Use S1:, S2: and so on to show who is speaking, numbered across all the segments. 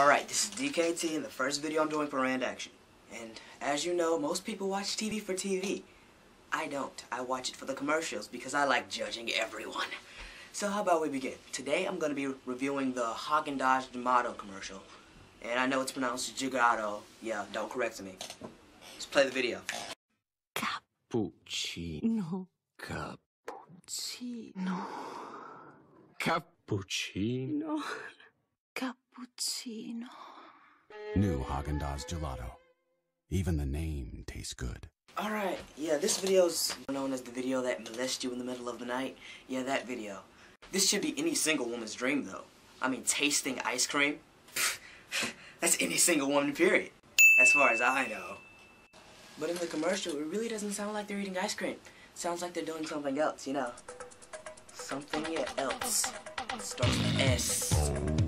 S1: Alright, this is DKT and the first video I'm doing for Rand Action. And as you know, most people watch TV for TV. I don't. I watch it for the commercials because I like judging everyone. So how about we begin? Today I'm going to be reviewing the Haagen-Dazs Gelato commercial. And I know it's pronounced Gelato. Yeah, don't correct me. Let's play the video.
S2: Cappuccino. Cappuccino. Cappuccino.
S3: No. Cappuccino.
S4: New Haagen-Dazs Gelato. Even the name tastes good.
S1: Alright, yeah, this video's known as the video that molests you in the middle of the night. Yeah, that video. This should be any single woman's dream, though. I mean, tasting ice cream? That's any single woman, period. As far as I know. But in the commercial, it really doesn't sound like they're eating ice cream. It sounds like they're doing something else, you know. Something else. Starts with S. Oh.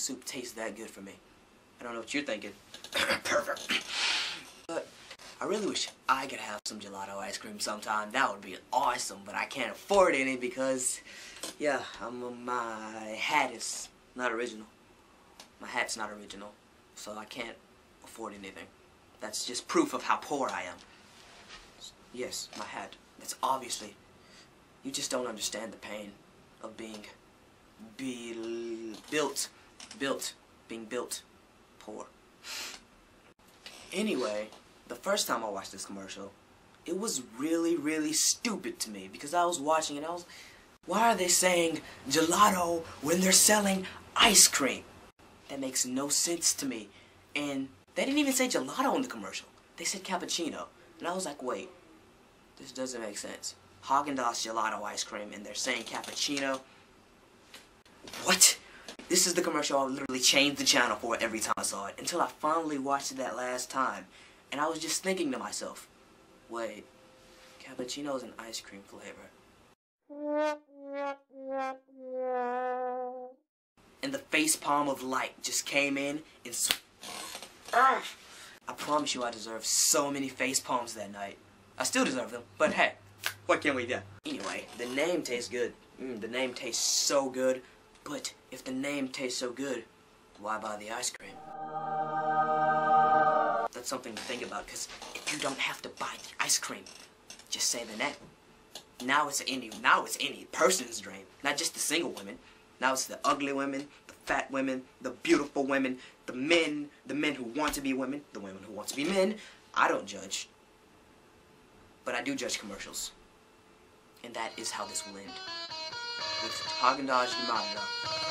S1: Soup tastes that good for me. I don't know what you're thinking. Perfect. But I really wish I could have some gelato ice cream sometime. That would be awesome, but I can't afford any because, yeah, I'm, my hat is not original. My hat's not original, so I can't afford anything. That's just proof of how poor I am. Yes, my hat. That's obviously. You just don't understand the pain of being be built, built, being built poor. Anyway, the first time I watched this commercial, it was really, really stupid to me because I was watching and I was, why are they saying gelato when they're selling ice cream? That makes no sense to me. And they didn't even say gelato in the commercial. They said cappuccino. And I was like, wait, this doesn't make sense. Haagen-Dazs gelato ice cream and they're saying cappuccino. This is the commercial I literally changed the channel for every time I saw it until I finally watched it that last time. And I was just thinking to myself, wait, cappuccino is an ice cream flavor. And the face palm of light just came in and I promise you I deserve so many face palms that night. I still deserve them, but hey, what can we do? Anyway, the name tastes good. Mm, the name tastes so good. But if the name tastes so good, why buy the ice cream? That's something to think about, because if you don't have to buy the ice cream, just say the name. Now it's any now it's any person's dream, not just the single women. Now it's the ugly women, the fat women, the beautiful women, the men, the men who want to be women, the women who want to be men. I don't judge. But I do judge commercials. And that is how this will end with Haagen-Dazs Yamato.